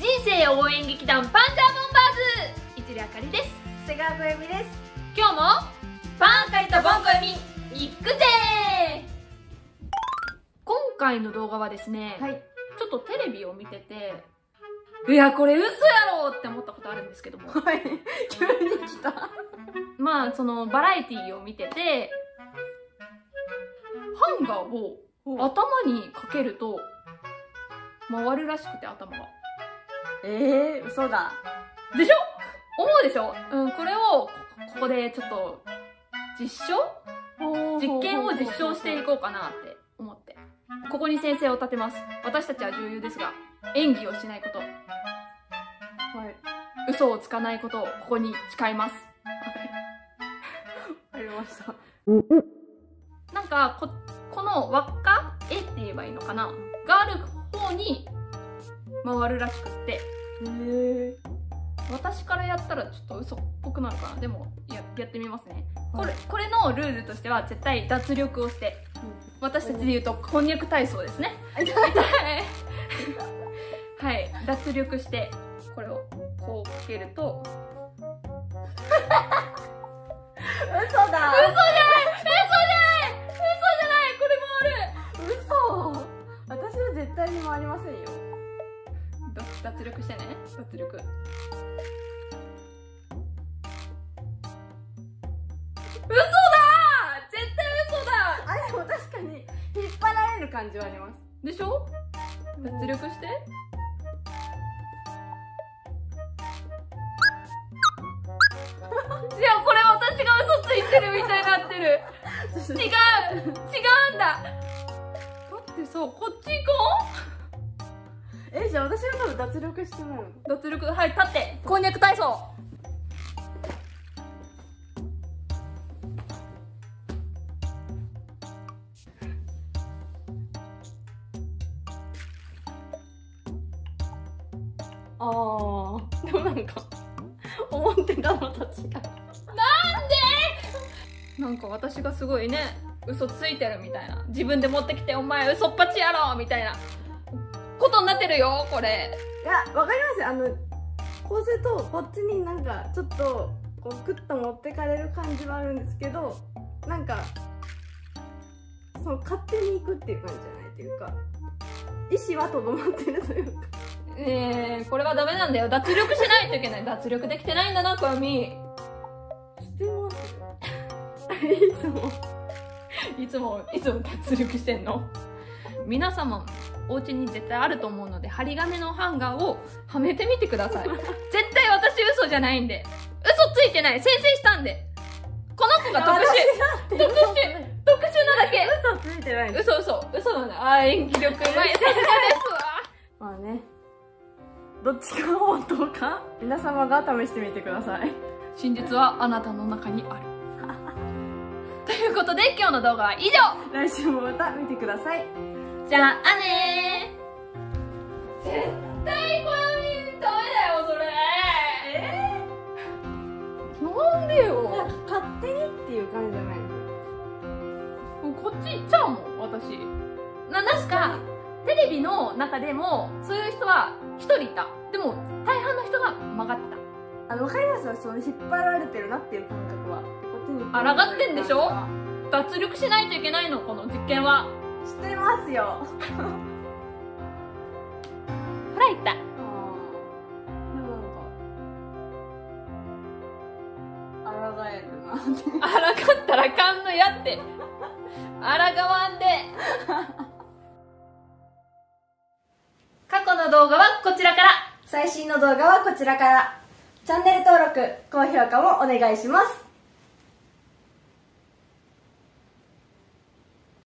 人生応援劇団パンチャーボンバーズ。一里あかりです。瀬川小由美です。今日もパンあかりとボンコユミ行くぜ今回の動画はですね、はい。ちょっとテレビを見てていやこれ嘘やろって思ったことあるんですけども。はい。急に来た。まあそのバラエティーを見ててハンガーを頭にかけると回るらしくて頭がええー、嘘だ。でしょ？思うでしょ？うんこれをこここでちょっと実証？実験を実証していこうかなって思って。ここに先生を立てます。私たちは女優ですが演技をしないこと。はい。嘘をつかないことをここに誓います。ありました。なんかここの輪っか？絵って言えばいいのかな？がある方に回るらしくって。え私からやったらちょっと嘘っぽくなるかな。でもややってみますね。これこれのルールとしては絶対脱力をして私たちで言うとこんにゃく体操ですね。はい。脱力してこれをこうかけると脱脱力してね。脱力。嘘だ絶対嘘だあでも確かに引っ張られる感じはあります。でしょ？脱力して。いやこれ私が嘘ついてるみたいになってる。違う。違うんだ。だってさこっち行こえじゃあ私は多分脱力してもらう。う脱力はい立って。こんにゃく体操。ああ でもなんか思ってたのと違うなんか私がすごいね嘘ついてるみたいな。自分で持ってきてお前嘘っぱちやろみたいなことになってるよこれ。いやわかります。よあのこうするとこっちになんかちょっとこうグッと持ってかれる感じはあるんですけどなんかそう勝手に行くっていう感じじゃないというか意思はとどまってるというか。えー、これはダメなんだよ。脱力しないといけない。脱力できてないんだな小みしてます？よ いつも。いつもいつも脱力してんの？皆様お家に絶対あると思うので針金のハンガーをはめてみてください。絶対私嘘じゃないんで。嘘ついてない。先生したんで。この子が特殊。特殊。特殊なだけ。嘘ついてない。嘘嘘。嘘な。んだあー演技力うまいさすがです。わ。まあね。どっちが本当か。皆様が試してみてください。真実はあなたの中にある。ということで今日の動画は以上。来週もまた見てくださいじゃあねー。絶対これダメだよそれ。えなんでよ。勝手にっていう感じじゃない？こっち行っちゃうもん私。ななんかテレビの中でもそういう人は一人いた。でも大半の人が曲がってた。あの分かりますよ。その引っ張られてるなっていう感覚は。こっちに抗ってんでしょ？脱力しないといけないのこの実験はしてますよ。腹いった。あーでもなんか抗えるなって。抗ったらあかんのやって。抗わんで。過去の動画はこちらから。最新の動画はこちらから。チャンネル登録高評価もお願いします